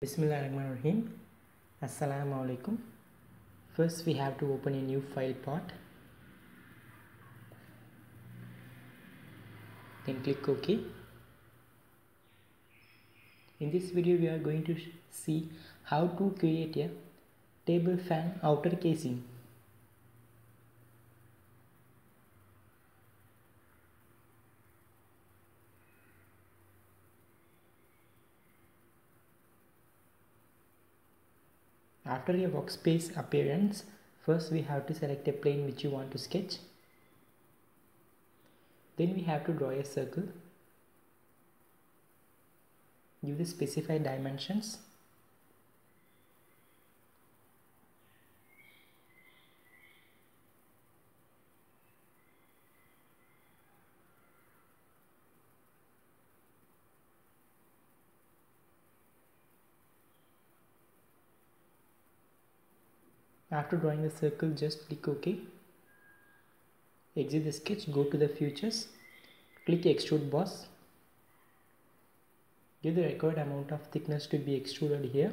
Bismillahirrahmanirrahim. Assalamu alaikum. First, we have to open a new file path. Then click OK. In this video, we are going to see how to create a table fan outer casing. After your workspace appearance, first we have to select a plane which you want to sketch. Then we have to draw a circle. Give the specified dimensions. After drawing the circle, just click OK. Exit the sketch, go to the features, click extrude boss. Give the required amount of thickness to be extruded here.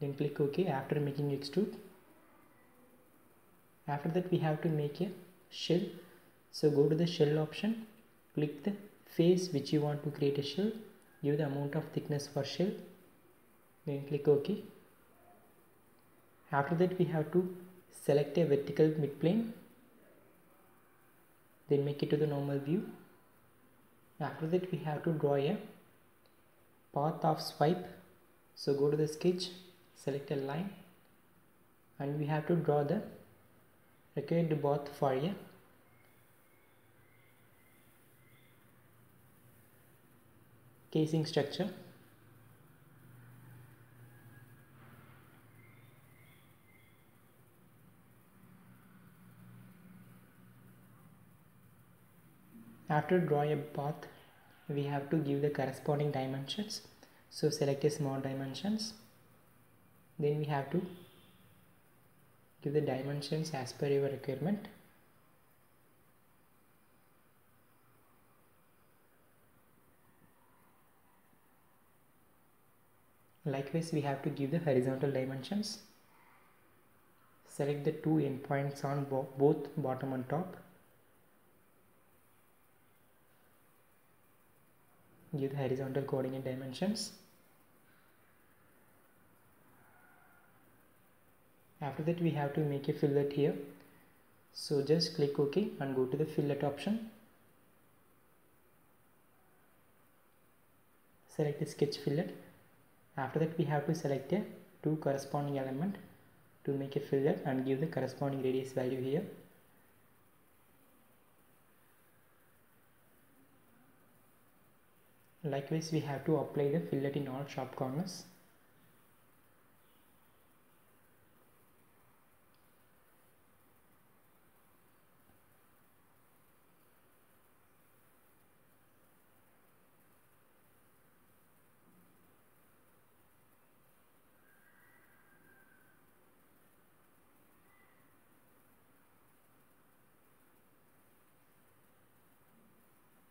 Then click OK after making extrude. After that, we have to make a shell. So go to the shell option, click the face which you want to create a shell, give the amount of thickness for shell click OK. After that we have to select a vertical midplane then make it to the normal view. After that we have to draw a path of swipe. So go to the sketch, select a line and we have to draw the required path for a casing structure. After drawing a path, we have to give the corresponding dimensions. So select a small dimensions. Then we have to give the dimensions as per your requirement. Likewise, we have to give the horizontal dimensions. Select the two endpoints on bo both bottom and top. Give the horizontal coordinate dimensions. After that we have to make a fillet here. So just click ok and go to the fillet option. Select the sketch fillet. After that we have to select a two corresponding element to make a fillet and give the corresponding radius value here Likewise, we have to apply the fillet in all sharp corners.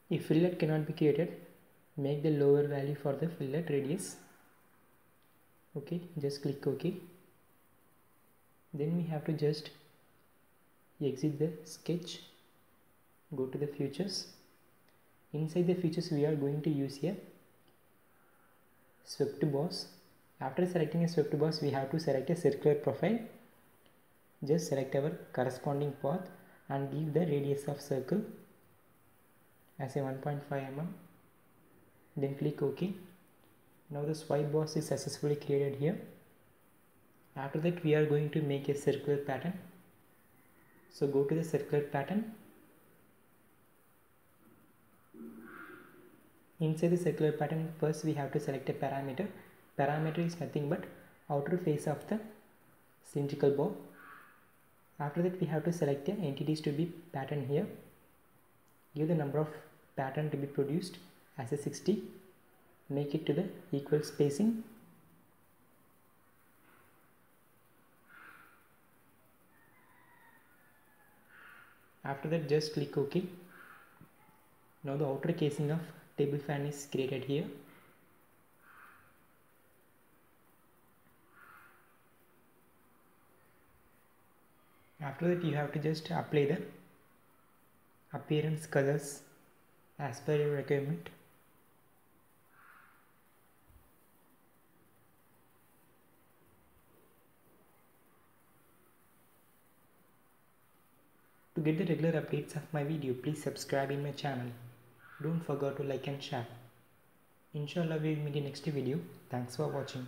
If fillet cannot be created, make the lower value for the fillet radius. Okay just click ok. Then we have to just exit the sketch go to the features. Inside the features we are going to use a swept boss. After selecting a swept boss we have to select a circular profile. Just select our corresponding path and give the radius of circle as a 1.5 mm then click ok. Now the swipe boss is successfully created here. After that we are going to make a circular pattern. So go to the circular pattern. Inside the circular pattern first we have to select a parameter. Parameter is nothing but outer face of the cylindrical bow. After that we have to select the entities to be pattern here. Give the number of pattern to be produced as a 60 make it to the equal spacing. After that just click ok. Now the outer casing of table fan is created here. After that you have to just apply the appearance colors as per your requirement To get the regular updates of my video, please subscribe in my channel. Don't forget to like and share. Inshallah we will meet in next video. Thanks for watching.